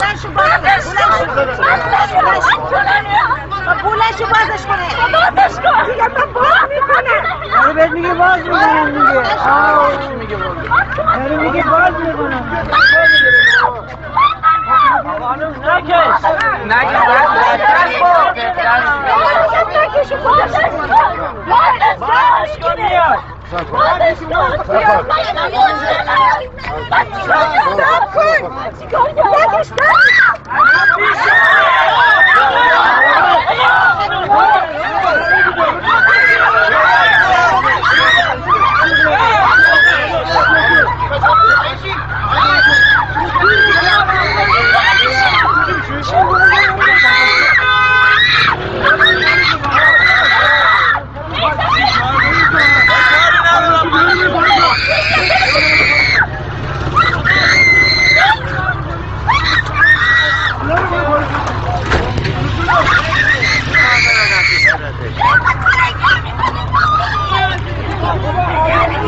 بلنشو بازش بلنشو بازش کنه دیگه من باز می‌کنم آره بهت میگه باز می‌کنم دیگه آه میگه باز آره میگه باز می‌کنم نکش نکشو بازش کن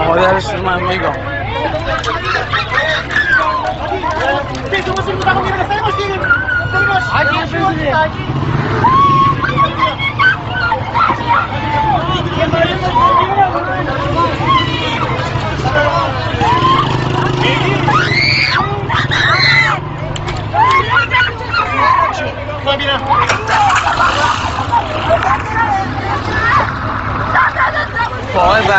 Olha isso, meu amigo. Aqui, presidente. 保อให้แบ